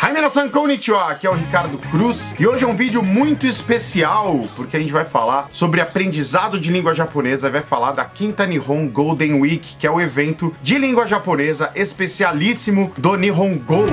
Haimena-san konnichiwa, aqui é o Ricardo Cruz. E hoje é um vídeo muito especial porque a gente vai falar sobre aprendizado de língua japonesa, vai falar da Quinta Nihon Golden Week, que é o evento de língua japonesa especialíssimo do Nihongo.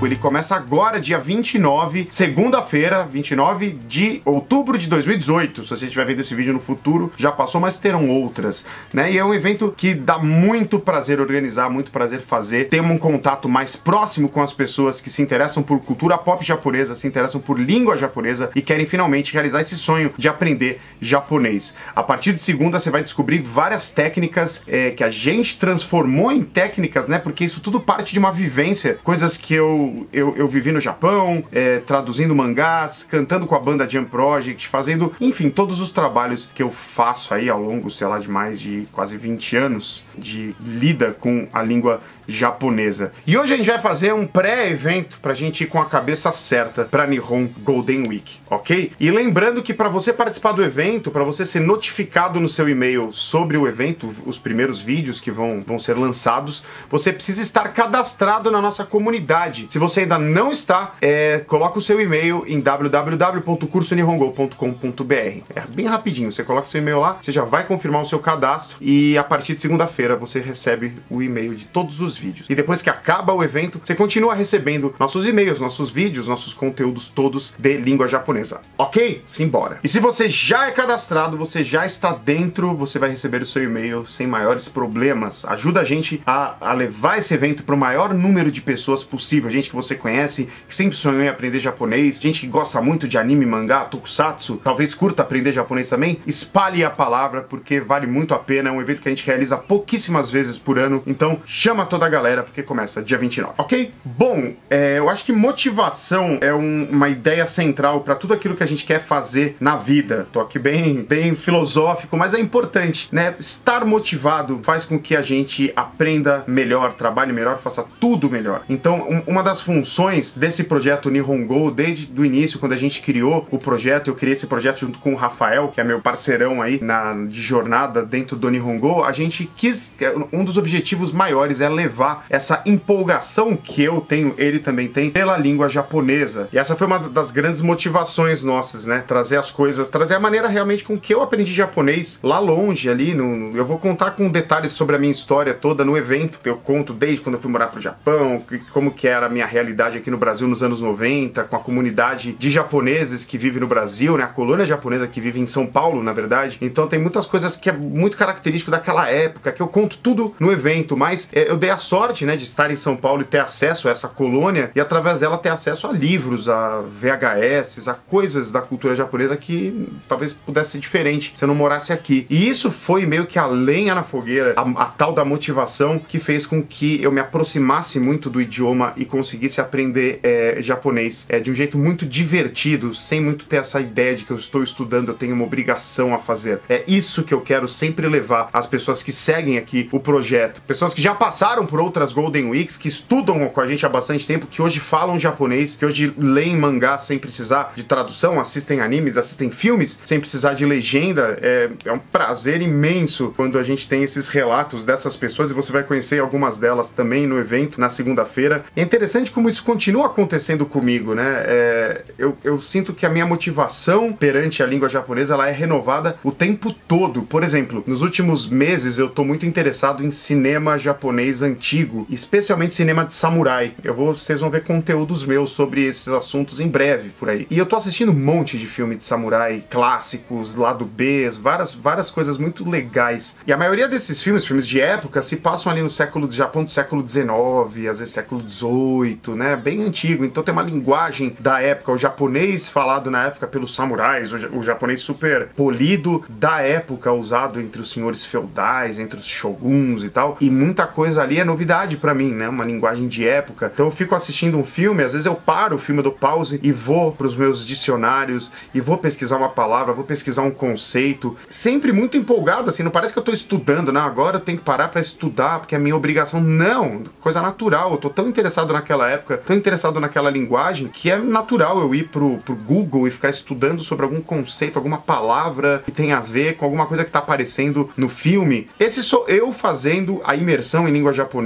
Ele começa agora, dia 29, segunda-feira, 29 de outubro de 2018. Se você estiver vendo esse vídeo no futuro, já passou, mas terão outras, né? E é um evento que dá muito prazer organizar, muito prazer fazer. Temos um contato mais próximo com as pessoas que se interessam por cultura pop japonesa, se interessam por língua japonesa e querem finalmente realizar esse sonho de aprender japonês. A partir de segunda, você vai descobrir várias técnicas é, que a gente transformou em técnicas, né? Porque isso tudo parte de uma vivência, coisas que eu eu, eu, vivi no Japão, é, traduzindo mangás, cantando com a banda Jump Project, fazendo, enfim, todos os trabalhos que eu faço aí ao longo, sei lá, de mais de quase 20 anos de lida com a língua japonesa. E hoje a gente vai fazer um pré-evento pra gente ir com a cabeça certa pra Nihon Golden Week, ok? E lembrando que para você participar do evento, para você ser notificado no seu e-mail sobre o evento, os primeiros vídeos que vão, vão ser lançados, você precisa estar cadastrado na nossa comunidade. Se você ainda não está, é, coloca o seu e-mail em www.cursonihongo.com.br. É bem rapidinho, você coloca o seu e-mail lá, você já vai confirmar o seu cadastro e a partir de segunda-feira você recebe o e-mail de todos os vídeos. E depois que acaba o evento, você continua recebendo nossos e-mails, nossos vídeos, nossos conteúdos todos de língua japonesa. Ok? Simbora. E se você já é cadastrado, você já está dentro, você vai receber o seu e-mail sem maiores problemas. Ajuda a gente a, a levar esse evento para o maior número de pessoas possível. Gente que você conhece, que sempre sonhou em aprender japonês, gente que gosta muito de anime, mangá, tokusatsu, talvez curta aprender japonês também. Espalhe a palavra porque vale muito a pena. É um evento que a gente realiza pouquíssimas vezes por ano. Então chama toda a galera, porque começa dia 29, ok? Bom, é, eu acho que motivação é um, uma ideia central para tudo aquilo que a gente quer fazer na vida. Tô aqui bem, bem filosófico, mas é importante, né? Estar motivado faz com que a gente aprenda melhor, trabalhe melhor, faça tudo melhor. Então, um, uma das funções desse projeto Nihongo, desde o início, quando a gente criou o projeto, eu criei esse projeto junto com o Rafael, que é meu parceirão aí na, de jornada dentro do Nihongo, a gente quis, um dos objetivos maiores é levar essa empolgação que eu tenho, ele também tem, pela língua japonesa. E essa foi uma das grandes motivações nossas, né? Trazer as coisas, trazer a maneira realmente com que eu aprendi japonês lá longe, ali. No, eu vou contar com detalhes sobre a minha história toda no evento. Eu conto desde quando eu fui morar pro Japão, como que era a minha realidade aqui no Brasil nos anos 90, com a comunidade de japoneses que vive no Brasil, né? A colônia japonesa que vive em São Paulo, na verdade. Então tem muitas coisas que é muito característico daquela época, que eu conto tudo no evento, mas é, eu dei a sorte, né, de estar em São Paulo e ter acesso a essa colônia e através dela ter acesso a livros, a VHS, a coisas da cultura japonesa que talvez pudesse ser diferente se eu não morasse aqui. E isso foi meio que a lenha na fogueira, a, a tal da motivação que fez com que eu me aproximasse muito do idioma e conseguisse aprender é, japonês é, de um jeito muito divertido, sem muito ter essa ideia de que eu estou estudando, eu tenho uma obrigação a fazer. É isso que eu quero sempre levar às pessoas que seguem aqui o projeto, pessoas que já passaram por outras Golden Weeks, que estudam com a gente há bastante tempo, que hoje falam japonês, que hoje leem mangá sem precisar de tradução, assistem animes, assistem filmes sem precisar de legenda. É, é um prazer imenso quando a gente tem esses relatos dessas pessoas e você vai conhecer algumas delas também no evento na segunda-feira. É interessante como isso continua acontecendo comigo, né? É, eu, eu sinto que a minha motivação perante a língua japonesa ela é renovada o tempo todo. Por exemplo, nos últimos meses eu tô muito interessado em cinema japonês antigo antigo, especialmente cinema de samurai. Eu vou, vocês vão ver conteúdos meus sobre esses assuntos em breve por aí. E eu tô assistindo um monte de filme de samurai clássicos, lado B, várias, várias coisas muito legais. E a maioria desses filmes, filmes de época, se passam ali no século do Japão do século XIX, às vezes século XVIII, né? Bem antigo. Então tem uma linguagem da época, o japonês falado na época pelos samurais, o, o japonês super polido da época usado entre os senhores feudais, entre os shoguns e tal. E muita coisa ali é novidade para mim, né? Uma linguagem de época. Então eu fico assistindo um filme, às vezes eu paro o filme do pause e vou para os meus dicionários e vou pesquisar uma palavra, vou pesquisar um conceito, sempre muito empolgado assim, não parece que eu tô estudando, né? Agora eu tenho que parar para estudar porque é minha obrigação. Não, coisa natural. Eu tô tão interessado naquela época, tão interessado naquela linguagem que é natural eu ir pro, pro Google e ficar estudando sobre algum conceito, alguma palavra que tem a ver com alguma coisa que tá aparecendo no filme. Esse sou eu fazendo a imersão em língua japonesa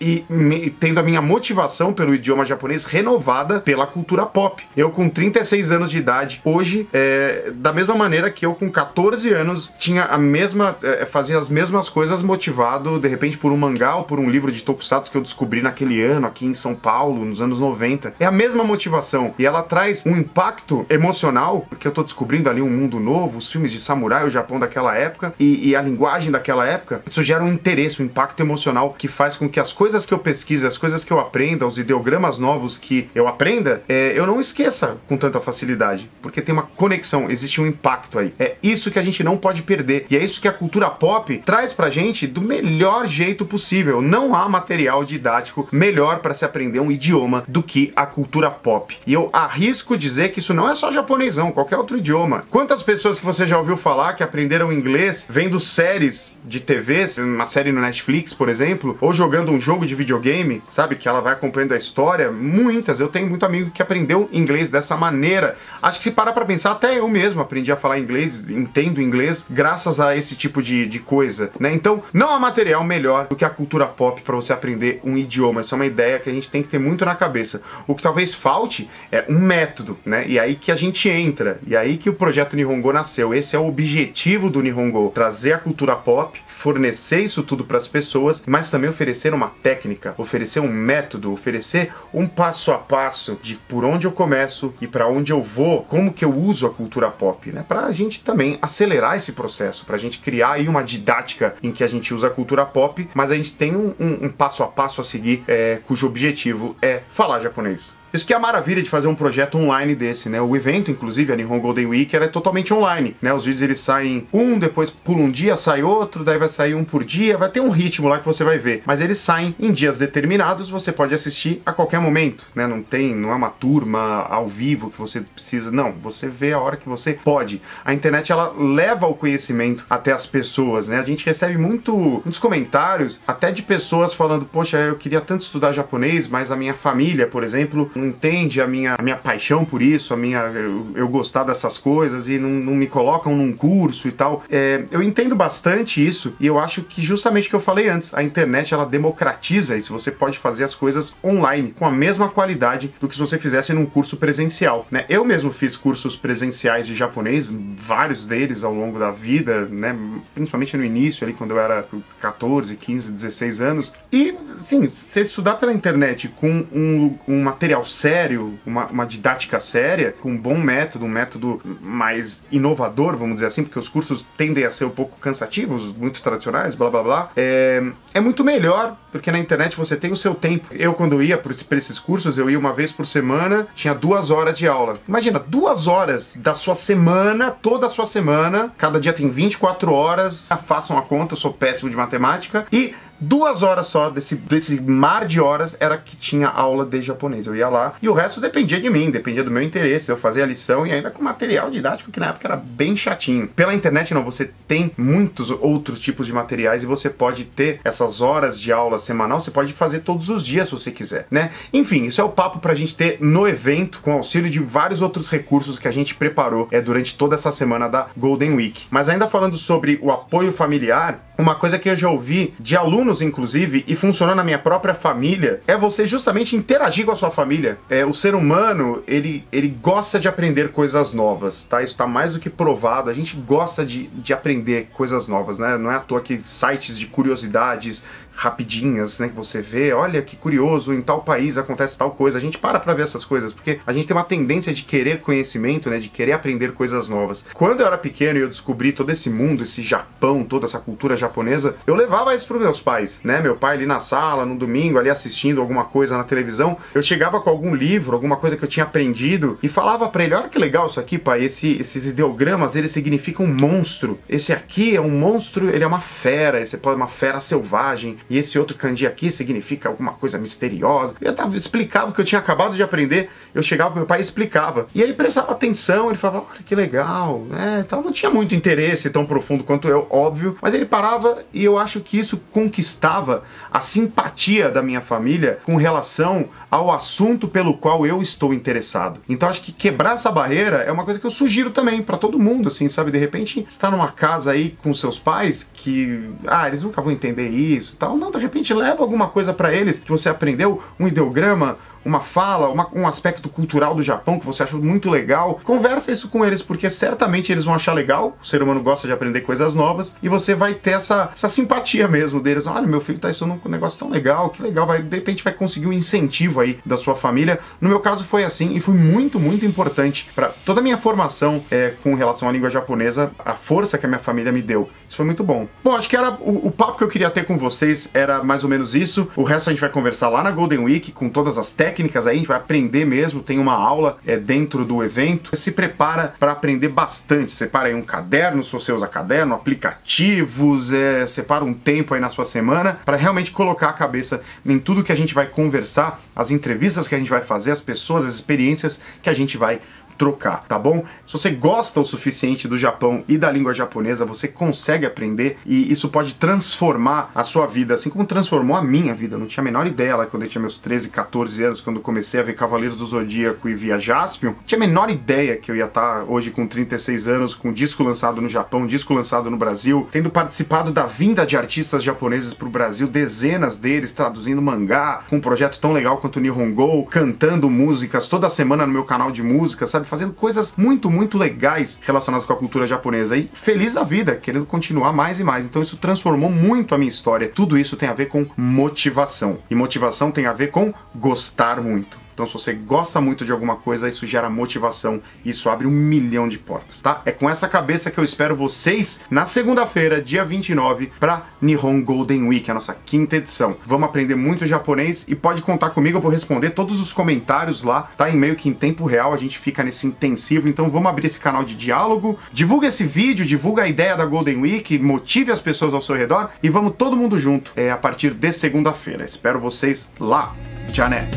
e me, tendo a minha motivação pelo idioma japonês renovada pela cultura pop. Eu com 36 anos de idade, hoje, é, da mesma maneira que eu com 14 anos tinha a mesma, é, fazia as mesmas coisas motivado de repente por um mangá ou por um livro de tokusatsu que eu descobri naquele ano aqui em São Paulo, nos anos 90. É a mesma motivação e ela traz um impacto emocional, porque eu tô descobrindo ali um mundo novo, os filmes de samurai, o Japão daquela época e, e a linguagem daquela época. Isso gera um interesse, um impacto emocional que faz com que as coisas que eu pesquise, as coisas que eu aprenda, os ideogramas novos que eu aprenda, é, eu não esqueça com tanta facilidade, porque tem uma conexão, existe um impacto aí. É isso que a gente não pode perder e é isso que a cultura pop traz pra gente do melhor jeito possível. Não há material didático melhor para se aprender um idioma do que a cultura pop. E eu arrisco dizer que isso não é só japonesão, qualquer outro idioma. Quantas pessoas que você já ouviu falar que aprenderam inglês vendo séries de TV, uma série no Netflix, por exemplo, ou jogando um jogo de videogame, sabe? Que ela vai acompanhando a história. Muitas, eu tenho muito amigo que aprendeu inglês dessa maneira. Acho que se parar pra pensar, até eu mesmo aprendi a falar inglês, entendo inglês, graças a esse tipo de, de coisa, né? Então, não há material melhor do que a cultura pop para você aprender um idioma. Isso é uma ideia que a gente tem que ter muito na cabeça. O que talvez falte é um método, né? E aí que a gente entra, e aí que o projeto Nihongo nasceu. Esse é o objetivo do Nihongo, trazer a cultura pop fornecer isso tudo para as pessoas, mas também oferecer uma técnica, oferecer um método, oferecer um passo a passo de por onde eu começo e para onde eu vou, como que eu uso a cultura pop, né? Para a gente também acelerar esse processo, para a gente criar aí uma didática em que a gente usa a cultura pop, mas a gente tem um, um, um passo a passo a seguir, é, cujo objetivo é falar japonês. Isso que é a maravilha de fazer um projeto online desse, né? O evento, inclusive, a Nihon Golden Week, ela é totalmente online, né? Os vídeos eles saem um, depois pula um dia, sai outro, daí vai sair um por dia, vai ter um ritmo lá que você vai ver. Mas eles saem em dias determinados, você pode assistir a qualquer momento, né? Não tem, não é uma turma ao vivo que você precisa, não. Você vê a hora que você pode. A internet ela leva o conhecimento até as pessoas, né? A gente recebe muito, muitos comentários, até de pessoas falando, poxa, eu queria tanto estudar japonês, mas a minha família, por exemplo, não entende a minha, a minha paixão por isso, a minha eu, eu gostar dessas coisas e não, não, me colocam num curso e tal. É, eu entendo bastante isso e eu acho que justamente o que eu falei antes, a internet ela democratiza isso. Você pode fazer as coisas online com a mesma qualidade do que se você fizesse num curso presencial. Né? Eu mesmo fiz cursos presenciais de japonês, vários deles ao longo da vida, né? principalmente no início, ali quando eu era 14, 15, 16 anos. E, sim, você estudar pela internet com um, um material sério, uma, uma, didática séria, com um bom método, um método mais inovador, vamos dizer assim, porque os cursos tendem a ser um pouco cansativos, muito tradicionais, blá blá blá, é, é muito melhor, porque na internet você tem o seu tempo. Eu, quando ia para esses cursos, eu ia uma vez por semana, tinha duas horas de aula. Imagina, duas horas da sua semana, toda a sua semana, cada dia tem 24 horas, façam a conta, eu sou péssimo de matemática, e duas horas só desse, desse mar de horas era que tinha aula de japonês. Eu ia lá e o resto dependia de mim, dependia do meu interesse. Eu fazia a lição e ainda com material didático que na época era bem chatinho. Pela internet não, você tem muitos outros tipos de materiais e você pode ter essas horas de aula semanal, você pode fazer todos os dias se você quiser, né? Enfim, isso é o papo pra gente ter no evento com auxílio de vários outros recursos que a gente preparou é, durante toda essa semana da Golden Week. Mas ainda falando sobre o apoio familiar, uma coisa que eu já ouvi de alunos, inclusive, e funcionou na minha própria família, é você justamente interagir com a sua família. É, o ser humano, ele, ele gosta de aprender coisas novas, tá? Isso está mais do que provado. A gente gosta de, de aprender coisas novas, né? Não é à toa que sites de curiosidades, rapidinhas, né, que você vê, olha que curioso, em tal país acontece tal coisa. A gente para para ver essas coisas, porque a gente tem uma tendência de querer conhecimento, né, de querer aprender coisas novas. Quando eu era pequeno e eu descobri todo esse mundo, esse Japão, toda essa cultura japonesa, eu levava isso pros meus pais, né? Meu pai ali na sala, no domingo, ali assistindo alguma coisa na televisão, eu chegava com algum livro, alguma coisa que eu tinha aprendido e falava para ele: olha que legal isso aqui, pai, esse, esses ideogramas, eles significam um monstro. Esse aqui é um monstro, ele é uma fera, esse é uma fera selvagem, e esse outro kanji aqui significa alguma coisa misteriosa. Eu tava, explicava o que eu tinha acabado de aprender, eu chegava pro meu pai e explicava. E ele prestava atenção, ele falava, olha que legal, né? Então não tinha muito interesse tão profundo quanto eu, óbvio, mas ele parava e eu acho que isso conquistava a simpatia da minha família com relação ao assunto pelo qual eu estou interessado. Então acho que quebrar essa barreira é uma coisa que eu sugiro também para todo mundo, assim, sabe? De repente está numa casa aí com seus pais que, ah, eles nunca vão entender isso, tal. Não, de repente leva alguma coisa para eles que você aprendeu, um ideograma, uma fala, uma, um aspecto cultural do Japão que você achou muito legal, conversa isso com eles, porque certamente eles vão achar legal. O ser humano gosta de aprender coisas novas e você vai ter essa, essa simpatia mesmo deles. Olha, meu filho tá estudando um negócio tão legal, que legal, vai, de repente vai conseguir um incentivo aí da sua família. No meu caso foi assim e foi muito, muito importante para toda a minha formação é, com relação à língua japonesa, a força que a minha família me deu. Isso foi muito bom. Bom, acho que era o, o papo que eu queria ter com vocês era mais ou menos isso. O resto a gente vai conversar lá na Golden Week com todas as técnicas técnicas aí, a gente vai aprender mesmo, tem uma aula é, dentro do evento. Se prepara para aprender bastante. Separa aí um caderno, se você usa caderno, aplicativos, é, separa um tempo aí na sua semana para realmente colocar a cabeça em tudo que a gente vai conversar, as entrevistas que a gente vai fazer, as pessoas, as experiências que a gente vai trocar, tá bom? Se você gosta o suficiente do Japão e da língua japonesa, você consegue aprender e isso pode transformar a sua vida, assim como transformou a minha vida. Eu não tinha a menor ideia lá quando eu tinha meus 13, 14 anos, quando comecei a ver Cavaleiros do Zodíaco e via Jaspion. Não tinha a menor ideia que eu ia estar hoje com 36 anos, com disco lançado no Japão, disco lançado no Brasil, tendo participado da vinda de artistas japoneses pro Brasil, dezenas deles traduzindo mangá, com um projeto tão legal quanto o Nihongo, cantando músicas toda semana no meu canal de música, sabe? Sabe? Fazendo coisas muito, muito legais relacionadas com a cultura japonesa e feliz da vida, querendo continuar mais e mais. Então isso transformou muito a minha história. Tudo isso tem a ver com motivação. E motivação tem a ver com gostar muito. Então, se você gosta muito de alguma coisa, isso gera motivação e isso abre um milhão de portas, tá? É com essa cabeça que eu espero vocês na segunda-feira, dia 29, para Nihon Golden Week, a nossa quinta edição. Vamos aprender muito japonês e pode contar comigo, eu vou responder todos os comentários lá, tá? Em meio que em tempo real, a gente fica nesse intensivo, então vamos abrir esse canal de diálogo, divulga esse vídeo, divulga a ideia da Golden Week, motive as pessoas ao seu redor e vamos todo mundo junto é, a partir de segunda-feira. Espero vocês lá. Tchau, né?